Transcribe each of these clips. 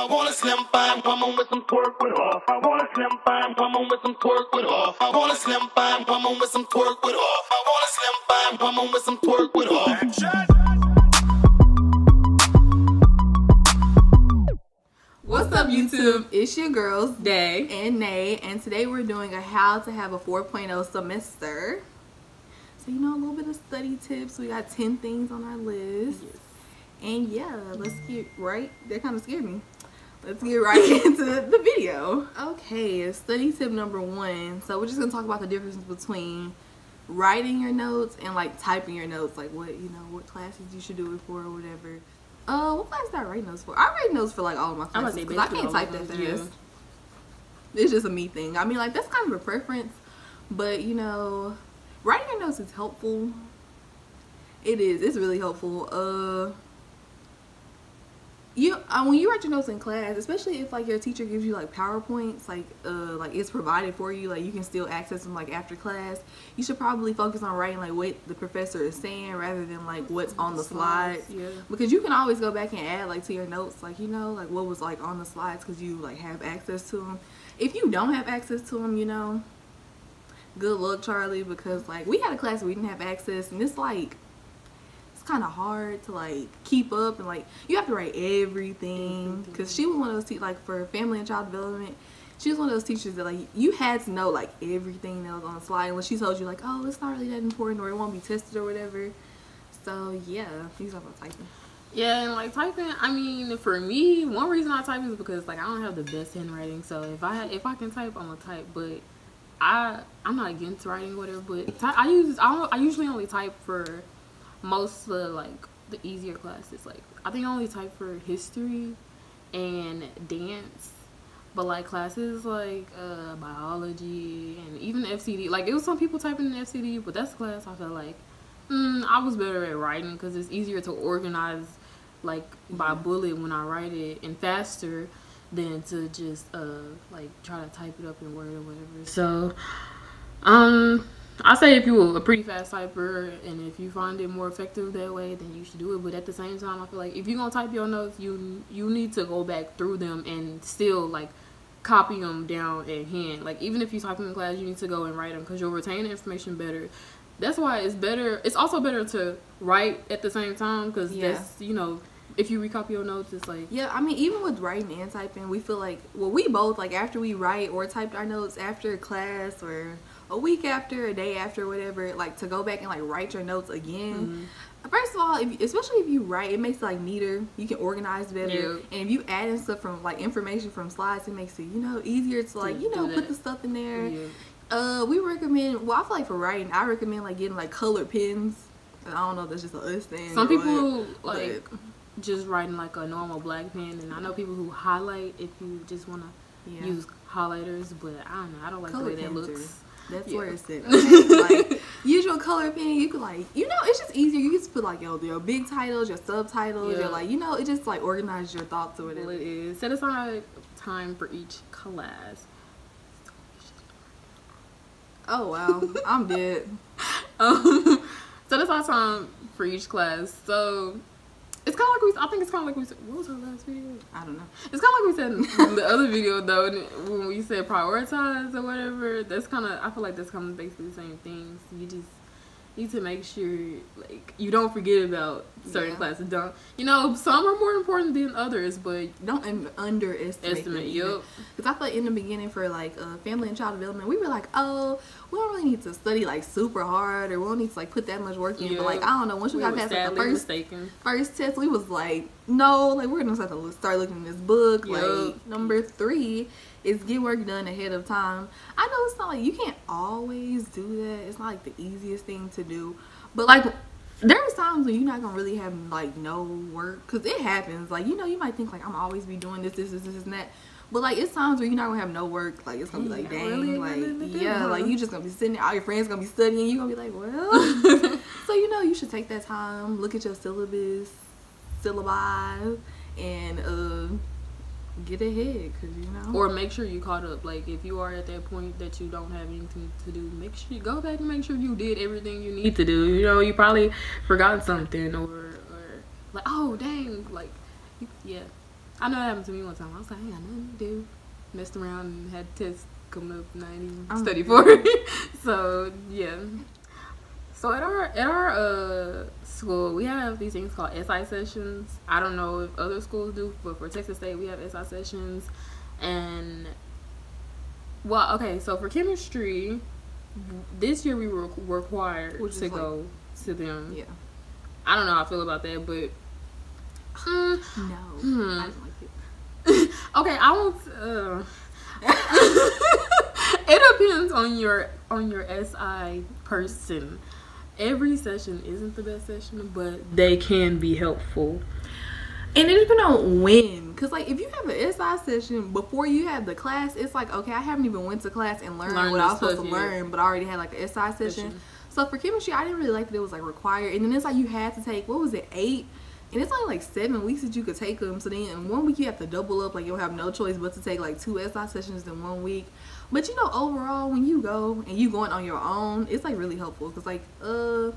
I want a slim fine woman with some twerk with off. I want a slim fine woman with some twerk with off. I want a slim fine woman with some twerk with off. I want a slim fine woman with some twerk with off. What's up, YouTube? It's your girls, Dae. and Nae, and today we're doing a how to have a 4.0 semester. So, you know, a little bit of study tips. We got 10 things on our list. And yeah, let's get right. That kind of scared me. Let's get right into the video. Okay, study tip number one. So, we're just going to talk about the difference between writing your notes and like typing your notes, like what, you know, what classes you should do it for or whatever. Uh, what class did I write notes for? I write notes for like all of my classes because I can't type that fast. It's just a me thing. I mean, like that's kind of a preference, but you know, writing your notes is helpful. It is. It's really helpful. Uh, you uh, when you write your notes in class, especially if like your teacher gives you like powerpoints, like uh, like it's provided for you, like you can still access them like after class. You should probably focus on writing like what the professor is saying rather than like what's on the slides Yeah. because you can always go back and add like to your notes like you know like what was like on the slides because you like have access to them if you don't have access to them you know good luck charlie because like we had a class where we didn't have access and it's like kind of hard to like keep up and like you have to write everything because she was one of those te- like for family and child development she was one of those teachers that like you had to know like everything that was on the slide and when she told you like oh it's not really that important or it won't be tested or whatever so yeah these are typing Yeah, and like typing, I mean, for me, one reason I type is because like I don't have the best handwriting. So if I if I can type, I'm gonna type. But I I'm not against writing whatever. But I use I don't, I usually only type for most of the like the easier classes. Like I think I only type for history and dance. But like classes like uh, biology and even FCD, like it was some people typing in FCD, but that's class I felt like mm, I was better at writing because it's easier to organize like by bullet when I write it and faster than to just uh like try to type it up in Word or whatever. So um I say if you're a pretty fast typer and if you find it more effective that way, then you should do it. But at the same time, I feel like if you're gonna type your notes, you you need to go back through them and still like copy them down at hand. Like even if you type them in class, you need to go and write them because you'll retain the information better. That's why it's better. It's also better to write at the same time because Yeah. that's you know if you recopy your notes, it's like Yeah, I mean, even with writing and typing, we feel like, well, we both, like, after we write or typed our notes after class or a week after, a day after, whatever, like, to go back and, like, write your notes again. First of all, if, especially if you write, it makes it, like, neater. You can organize better. Yeah. And if you add in stuff from, like, information from slides, it makes it, you know, easier to, like, you know, put the stuff in there. yeah. Uh, we recommend, well, I feel like for writing, I recommend, like, getting, like, colored pens. I don't know if that's just a us thing. Some what, people but- like just writing like a normal black pen, and I know people who highlight if you just want to Yeah. use highlighters, but I don't know. I don't like Color the way that looks. That's Yeah. where it's at. okay? like usual color pen, you could like you know it's just easier. You can just put like your your big titles, your subtitles, Yeah. your like you know it just like organizes your thoughts or Well, whatever. it is. Set aside time for each class. Oh wow, I'm dead. Um, set aside time for each class. So it's kind of like we. I think it's kind of like we said. What was our last video? I don't know. It's kind of like we said in the other video though, when we said prioritize or whatever. That's kind of. I feel like that's kind of basically the same things. You just need to make sure like you don't forget about certain Yeah. classes. Don't you know some are more important than others, but Don't un- underestimate. estimate. Yup. Because I thought in the beginning for like uh, family and child development, we were like, oh, we don't really need to study like super hard, or we don't need to like put that much work in. Yeah. But like I don't know, once we, We got past like, the first mistaken. first test, we was like, no, like we're gonna start to start looking in this book. Yup. Like number three is get work done ahead of time. Know it's not like you can't always do that. It's not like the easiest thing to do, but like there's times when you're not gonna really have like no work because it happens. Like you know, you might think like I'm always be doing this, this, this, this, and that. But like it's times where you're not gonna have no work. Like it's gonna be like, dang, really like yeah, like you just gonna be sitting there. All your friends gonna be studying. You gonna be like, well. so you know, you should take that time, look at your syllabus, syllabi, and uh, get ahead. Cause you know, Or make sure you caught up. Like if you are at that point that you don't have anything to do, make sure you go back and make sure you did everything you need to do. You know, you probably forgot something or or like oh dang, like yeah. I know it happened to me one time. I was like, I ain't got nothing to do. Messed around and had tests coming up and I didn't even Oh, study for it. so yeah. So at our at our uh school we have these things called SI sessions. I don't know if other schools do, but for Texas State we have SI sessions and well, okay, so for chemistry, this year we were required Which to like- go to them. Yeah. I don't know how I feel about that, but mm, No. Hmm. I didn't like it. okay, I won't. Uh, it depends on your on your SI person. Every session isn't the best session, but they can be helpful. And it depends on when, cause like if you have an SI session before you have the class, it's like okay, I haven't even went to class and learned Learn what I was supposed to learn, but I already had like an SI session. Session. So for chemistry, I didn't really like that it was like required, and then it's like you had to take what was it eight, and it's only like seven weeks that you could take them. So then in one week you have to double up, like you'll have no choice but to take like two SI sessions in one week. But you know, overall, when you go and you going on your own, it's like really helpful because like uh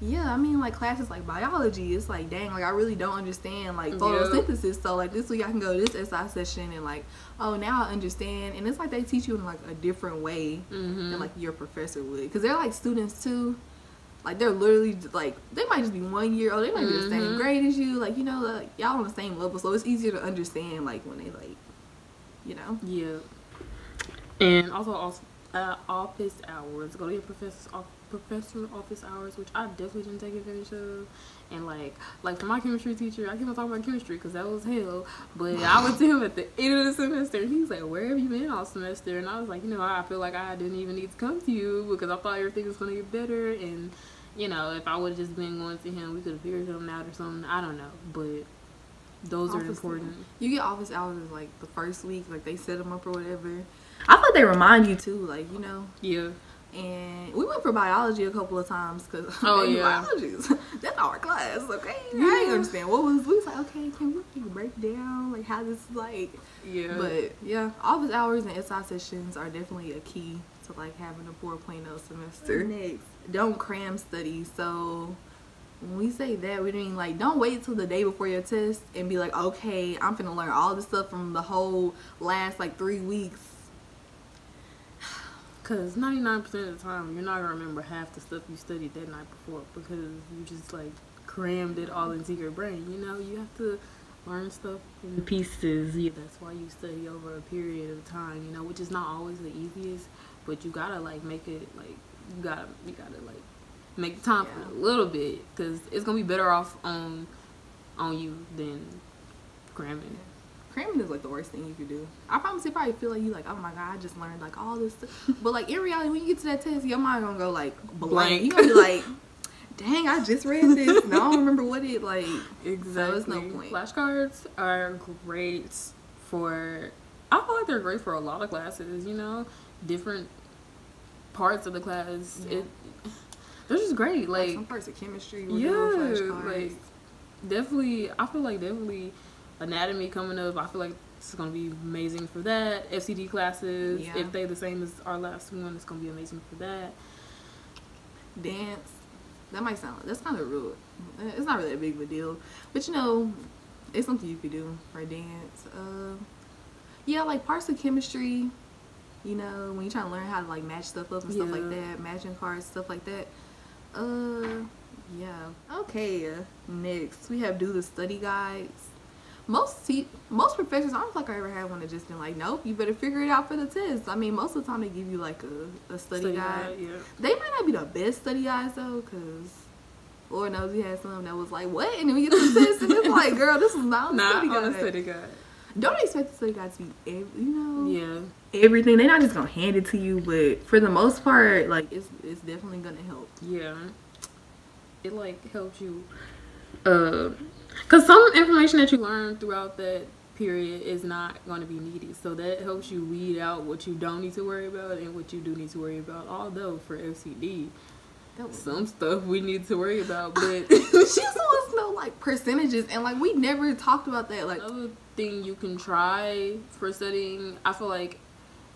yeah, I mean, like classes like biology, it's like, dang, like I really don't understand like Yeah. photosynthesis. So like this week I can go to this SI session and like, oh, now I understand. And it's like they teach you in like a different way Mm-hmm. than like your professor would, because they're like students too. Like they're literally like they might just be one year old. They might be the same Mhm. grade as you. Like you know, like y'all on the same level, so it's easier to understand like when they like, you know. Yeah. And also, also uh, office hours. Go to your professor's off, professor office hours, which I definitely didn't take advantage of. And like, like for my chemistry teacher, I keep on talking about chemistry because that was hell. But I went to him at the end of the semester, and he's like, "Where have you been all semester?" And I was like, "You know, I feel like I didn't even need to come to you because I thought everything was gonna get better." And you know, if I would have just been going to him, we could have figured something out or something. I don't know, but those are Office important. You get office hours like the first week, like they set them up or whatever. I thought they remind you too, like you know. Yeah. And we went for biology a couple of times because Oh, yeah. biology is that's our class, okay? I Yeah. didn't understand what was. We was like, okay, can we like, break down like how this is like? Yeah. But yeah, office hours and SI sessions are definitely a key to like having a 4.0 semester. Next, don't cram study. So when we say that, we mean like don't wait till the day before your test and be like, okay, I'm gonna learn all this stuff from the whole last like three weeks. Cause ninety nine percent of the time you're not gonna remember half the stuff you studied that night before because you just like crammed it all into your brain. You know, you have to learn stuff in pieces. Yeah, that's why you study over a period of time. You know, which is not always the easiest, but you gotta like make it like you gotta you gotta like make time for it a little bit because it's gonna be better off on on you than cramming. Cramming is like the worst thing you could do. I promise you probably feel like you like, oh my god, I just learned like all this stuff. But like in reality, when you get to that test, your mind gonna go like blank. Blank. You gonna be like, dang, I just read this. and I don't remember what it like. Exactly. So it's no point. Flashcards are great for. I feel like they're great for a lot of classes. You know, different parts of the class. Yeah. It they're just great. Like Like some parts of chemistry, yeah, flashcards. like definitely. I feel like definitely anatomy coming up. I feel like it's gonna be amazing for that. FCD classes, Yeah. if they the same as our last one, it's gonna be amazing for that. dance. That might sound that's kind of rude. It's not really a big of a deal, but you know, it's something you could do for dance. Uh, yeah, like parts of chemistry. You know, when you're trying to learn how to like match stuff up and stuff like that, matching cards, stuff like that. Uh, yeah. Okay. uh, Next, we have do the study guides. Most te- most professors, I don't feel like I ever had one that just been like, nope, you better figure it out for the test. I mean, most of the time they give you like a, a study, guide. yeah. They might not be the best study guides though, cause Lord knows you had some that was like, what? And then we get to the test and it's like, girl, this is not Not study on guide. a study guide. Don't expect the study guide to be, every, you know, Yeah. everything. They're not just gonna hand it to you, but for the most part, like it's it's definitely gonna help. Yeah. It like helps you uh cuz some information that you learn throughout that period is not going to be needed. So that helps you weed out what you don't need to worry about and what you do need to worry about. Although for FCD, some stuff we need to worry about, but she just wants to know like percentages, and like we never talked about that. Like, another thing you can try for studying, I feel like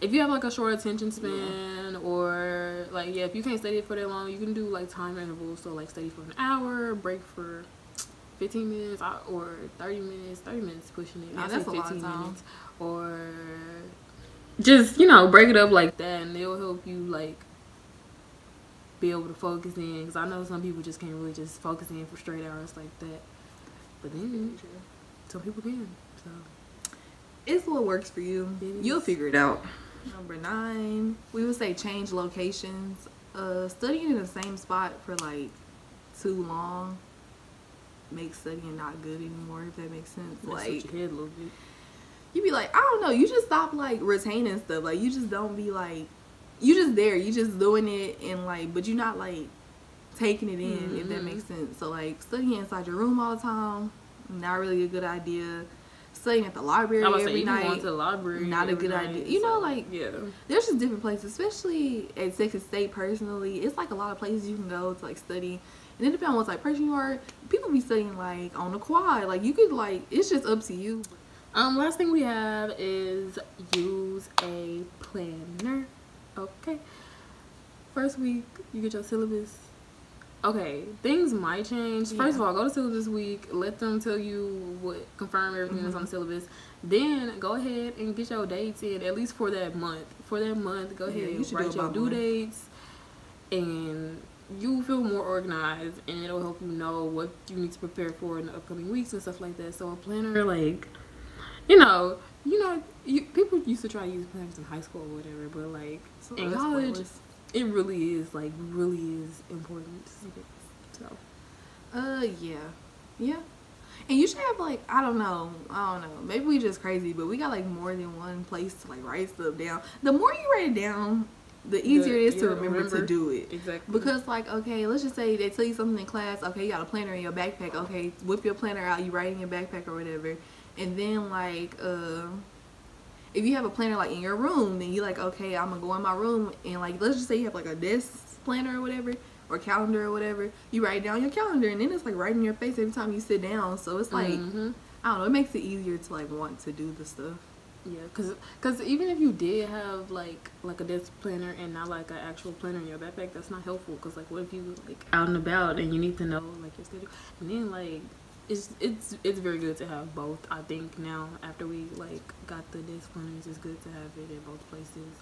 if you have like a short attention span or like yeah, if you can't study it for that long, you can do like time intervals. So like study for an hour, break for 15 minutes or 30 minutes. 30 minutes pushing it. Yeah, that's say a lot of 15 time. minutes. Or just you know break it up like that, and it'll help you like be able to focus in. Because I know some people just can't really just focus in for straight hours like that. But then some people can. So It's what works for you. You'll figure it out. Number nine, we would say change locations. Uh, studying in the same spot for like too long makes studying not good anymore. If that makes sense. mess Like your head a little bit. you be like, I don't know. You just stop like retaining stuff. Like you just don't be like, you just there. You just doing it and like, but you're not like taking it in. If that Mhm. makes sense. So like studying inside your room all the time, not really a good idea. Studying at the library I was every night. going to the library. not a good night, idea. You know, like, yeah. there's just different places, especially at Texas State. Personally, it's like a lot of places you can go to like study, and it depends on what type person you are. People be studying like on the quad, like you could like it's just up to you. Um, last thing we have is use a planner. Okay. First week, you get your syllabus. Okay, things might change. First of all, go to syllabus week. Let them tell you what confirm everything that's on the syllabus. Then go ahead and get your dates in at least for that month. For that month, go Yeah, ahead you and write your due month. dates, and you feel more organized, and it'll help you know what you need to prepare for in the upcoming weeks and stuff like that. So a planner, like you know, you know, you, people used to try to use planners in high school or whatever, but like So in college, pointless. it really is like really is important. So Uh, yeah, yeah. And you should have like I don't know, I don't know. Maybe we just crazy, but we got like more than one place to like write stuff down. The more you write it down, the easier it is to remember, remember. to do it. exactly Because like okay, let's just say they tell you something in class. Okay, you got a planner in your backpack. Okay, whip your planner out. You write in your backpack or whatever. And then like uh, if you have a planner like in your room, then you like okay, I'm gonna go in my room and like let's just say you have like a desk planner or whatever or calendar or whatever. You write down your calendar and then it's like right in your face every time you sit down. So it's like Mhm. I don't know. It makes it easier to like want to do the stuff. Yeah, because cause even if you did have like like a desk planner and not like an actual planner in your backpack, that's not helpful. Because like what if you like out and about and you need to know like your schedule, and then like. It's, it's it's very good to have both. I think now after we like got the desk planners, it's good to have it in both places.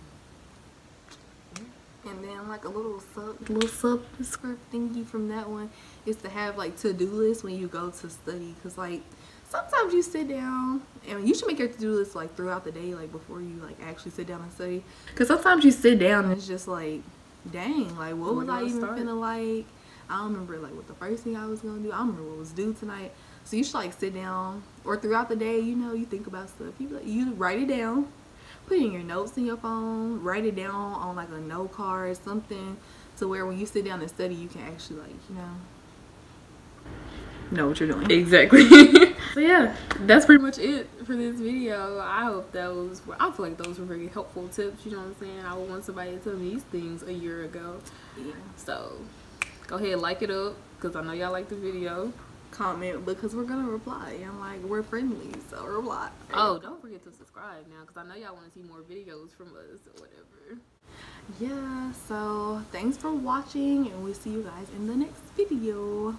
And then like a little sub little subscript thingy from that one is to have like to do lists when you go to study because like sometimes you sit down and you should make your to do list like throughout the day like before you like actually sit down and study. Because sometimes you sit down and it's just like dang like what was I I even start? finna like? I don't remember like what the first thing I was gonna do. I don't remember what was due tonight. So you should like sit down or throughout the day you know you think about stuff. You like, you write it down. Put in your notes in your phone, write it down on like a note card, something to where when you sit down and study, you can actually like, you know, know what you're doing. Exactly. so yeah, that's pretty much it for this video. I hope those were, I feel like those were very helpful tips. You know what I'm saying? I would want somebody to tell me these things a year ago. Yeah. So go ahead, like it up because I know y'all like the video. Comment because we're gonna reply. I'm like, we're friendly, so reply. Oh, don't forget to subscribe now because I know y'all want to see more videos from us or whatever. Yeah, so thanks for watching and we'll see you guys in the next video.